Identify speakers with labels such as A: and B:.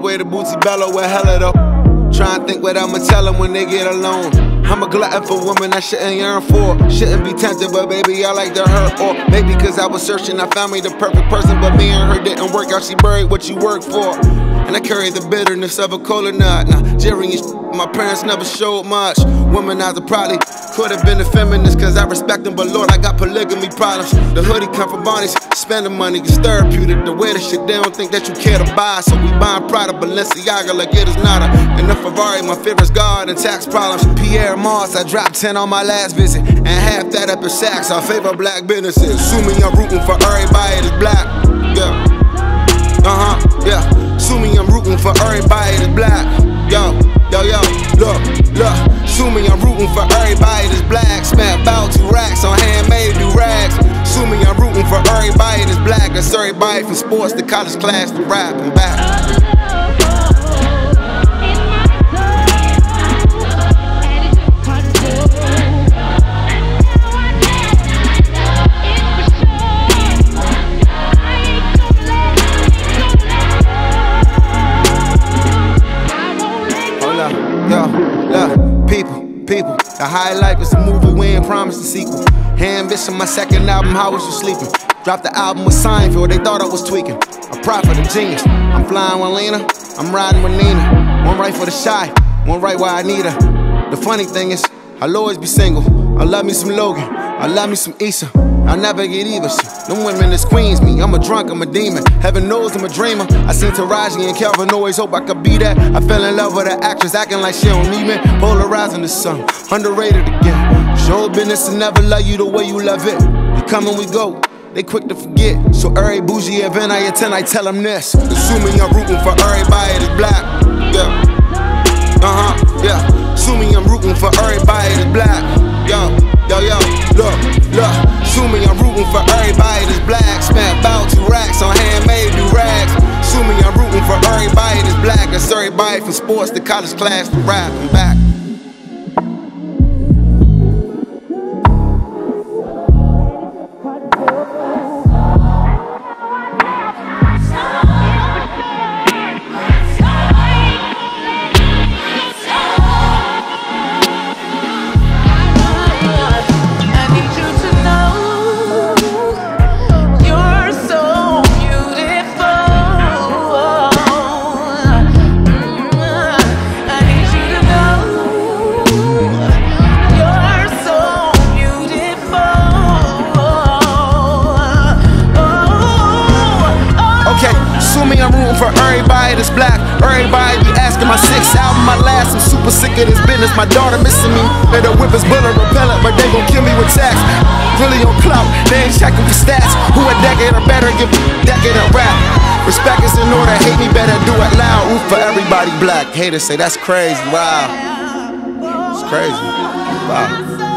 A: way to Bootsy Bellows with hella though. Try and think what I'ma tell them when they get alone. I'm a glutton for women I shouldn't yearn for. Shouldn't be tempted, but baby, I like to hurt. Or maybe cause I was searching, I found me the perfect person, but me and her didn't work out. She buried what you work for. And I carry the bitterness of a cola nut. Nigerian my parents never showed much. Womanizer probably could have been a feminist, cause I respect them, but Lord, I got polygamy problems. The hoodie come from Barney's, spending money is therapeutic. The way the shit, they don't think that you care to buy. So we buying Prada, Balenciaga like it is not a. And the Ferrari, my favorite's God and tax problems. Pyer Moss, I dropped 10 on my last visit. And half that up in Saks, I favor black businesses. Assuming I'm rooting for everybody that's black. Yeah. Uh huh, yeah. Assuming I'm rooting for everybody that's black. Yo, yo, yo, look, look. Assuming I'm rooting for everybody that's black. Smack about two racks on handmade new rags. Assuming I'm rooting for everybody that's black. That's everybody from sports to college class to rap and back. The highlight was the movie we ain't promised a sequel. Ambition, my second album, How Was You Sleeping? Dropped the album with Seinfeld, they thought I was tweaking. A prophet, a genius. I'm flying with Lena, I'm riding with Nina. One right for the shy, one right where I need her. The funny thing is, I'll always be single. I love me some Logan, I love me some Issa. I'll never get either. Shit. Them women is queens me. I'm a drunk, I'm a demon. Heaven knows I'm a dreamer. I seen Taraji and Kelvin always hope I could be that. I fell in love with an actress acting like she don't need me. Polarizing the sun, underrated again. Show business and never love you the way you love it. We come and we go. They quick to forget. So every bougie event I attend, I tell them this. Assuming I'm rooting for everybody that's black. Yeah. Uh huh. Yeah. Assuming I'm rooting from sports to college class to rap and back. For everybody that's black. Everybody be asking my sixth album, my last. I'm super sick of this business. My daughter missing me. Let her whip is bullet repellent, but they gon' kill me with tax. Really on clout, they ain't checking for stats. Who a decade or better, give a decade of rap. Respect is in order, hate me better, do it loud. Root for everybody black. Haters say that's crazy. Wow, it's crazy. Wow.